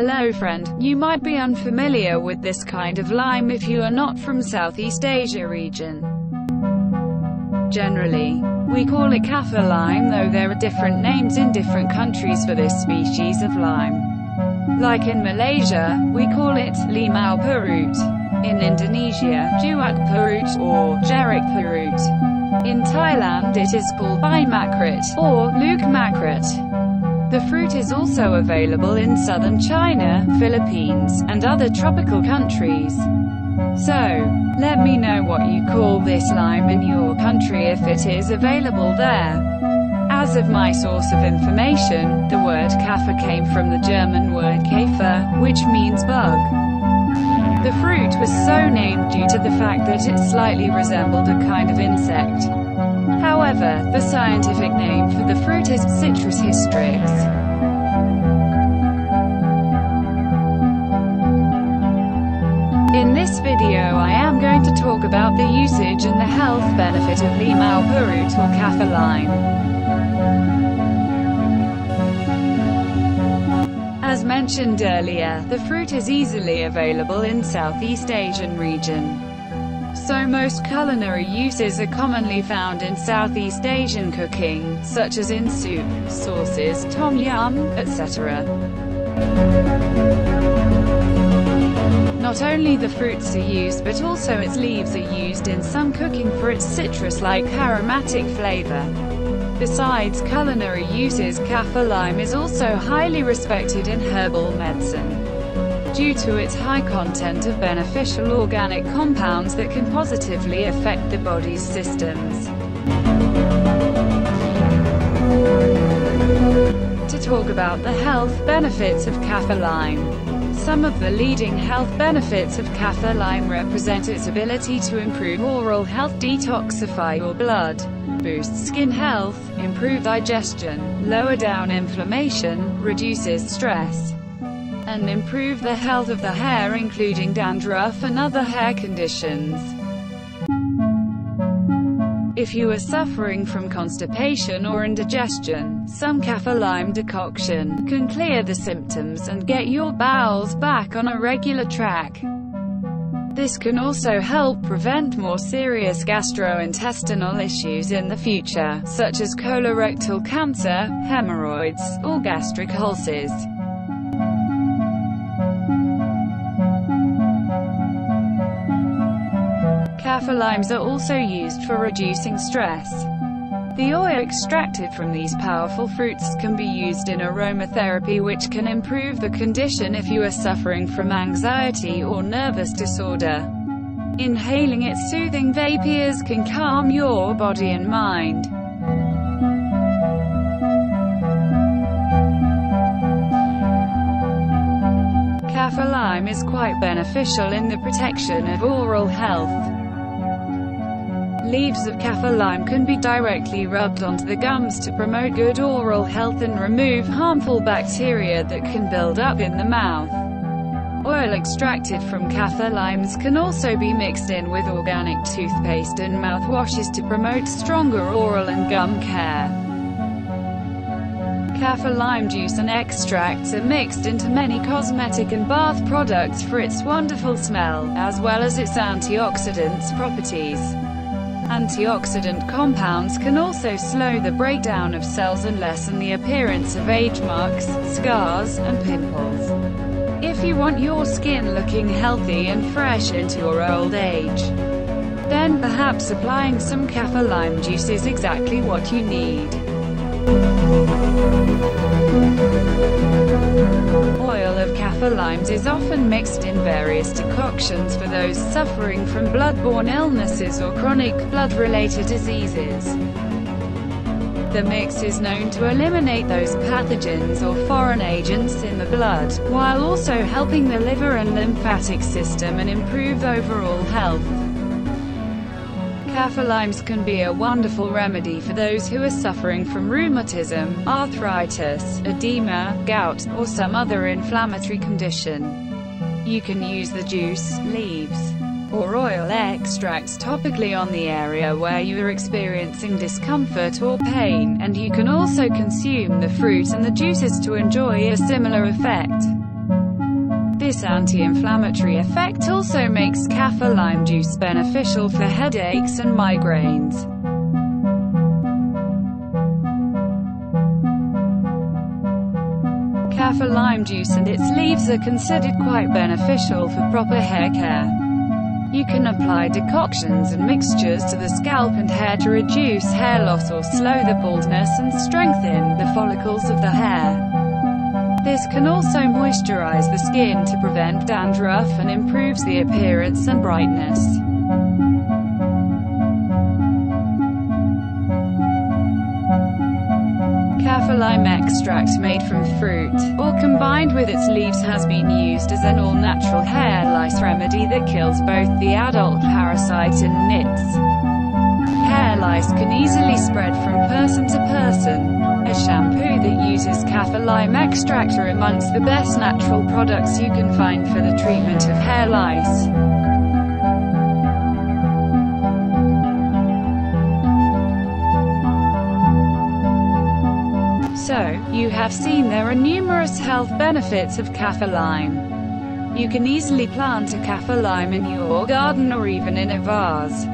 Hello friend, you might be unfamiliar with this kind of lime if you are not from Southeast Asia region. Generally, we call it kaffir lime though there are different names in different countries for this species of lime. Like in Malaysia, we call it limau purut. In Indonesia, juuk purut or jeruk purut. In Thailand it is called bai makrut or luk makrut. The fruit is also available in southern China, Philippines, and other tropical countries. So, let me know what you call this lime in your country if it is available there. As of my source of information, the word kaffir came from the German word Käfer, which means bug. The fruit was so named due to the fact that it slightly resembled a kind of insect. However, the scientific name fruit is Citrus hystrix. In this video I am going to talk about the usage and the health benefit of Limau purut or kaffir. As mentioned earlier, the fruit is easily available in Southeast Asian region so most culinary uses are commonly found in Southeast Asian cooking, such as in soup, sauces, tom yum, etc. Not only the fruits are used but also its leaves are used in some cooking for its citrus-like aromatic flavor. Besides culinary uses kaffir lime is also highly respected in herbal medicine due to its high content of beneficial organic compounds that can positively affect the body's systems. To talk about the health benefits of kaffir lime. Some of the leading health benefits of kaffir lime represent its ability to improve oral health, detoxify your blood, boost skin health, improve digestion, lower down inflammation, reduces stress, and improve the health of the hair including dandruff and other hair conditions. If you are suffering from constipation or indigestion, some kaffir lime decoction can clear the symptoms and get your bowels back on a regular track. This can also help prevent more serious gastrointestinal issues in the future, such as colorectal cancer, hemorrhoids, or gastric ulcers. Kaffir are also used for reducing stress. The oil extracted from these powerful fruits can be used in aromatherapy which can improve the condition if you are suffering from anxiety or nervous disorder. Inhaling its soothing vapors can calm your body and mind. Kaffir lime is quite beneficial in the protection of oral health. Leaves of kaffir lime can be directly rubbed onto the gums to promote good oral health and remove harmful bacteria that can build up in the mouth. Oil extracted from kaffir limes can also be mixed in with organic toothpaste and mouthwashes to promote stronger oral and gum care. Kaffir lime juice and extracts are mixed into many cosmetic and bath products for its wonderful smell, as well as its antioxidants properties. Antioxidant compounds can also slow the breakdown of cells and lessen the appearance of age marks, scars, and pimples. If you want your skin looking healthy and fresh into your old age, then perhaps applying some kaffir lime juice is exactly what you need. Oil of kaffir limes is often mixed in various decoctions for those suffering from bloodborne illnesses or chronic, blood-related diseases. The mix is known to eliminate those pathogens or foreign agents in the blood, while also helping the liver and lymphatic system and improve overall health. Limes can be a wonderful remedy for those who are suffering from rheumatism, arthritis, edema, gout, or some other inflammatory condition. You can use the juice, leaves, or oil extracts topically on the area where you are experiencing discomfort or pain, and you can also consume the fruit and the juices to enjoy a similar effect. This anti-inflammatory effect also makes kaffir lime juice beneficial for headaches and migraines. Kaffir lime juice and its leaves are considered quite beneficial for proper hair care. You can apply decoctions and mixtures to the scalp and hair to reduce hair loss or slow the baldness and strengthen the follicles of the hair. This can also moisturize the skin to prevent dandruff and improves the appearance and brightness. Kaffir lime extract made from fruit, or combined with its leaves has been used as an all-natural hair lice remedy that kills both the adult parasite and nits. Lice can easily spread from person to person. A shampoo that uses kaffir lime extract are amongst the best natural products you can find for the treatment of hair lice. So, you have seen there are numerous health benefits of kaffir lime. You can easily plant a kaffir lime in your garden or even in a vase.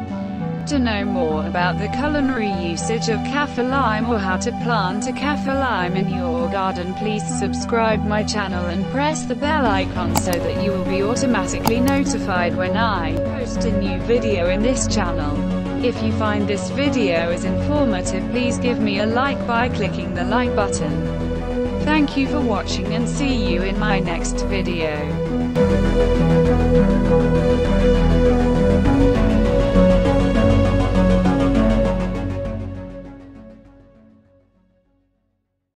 To know more about the culinary usage of kaffir lime or how to plant a kaffir lime in your garden please subscribe my channel and press the bell icon so that you will be automatically notified when I post a new video in this channel. If you find this video is informative please give me a like by clicking the like button. Thank you for watching and see you in my next video.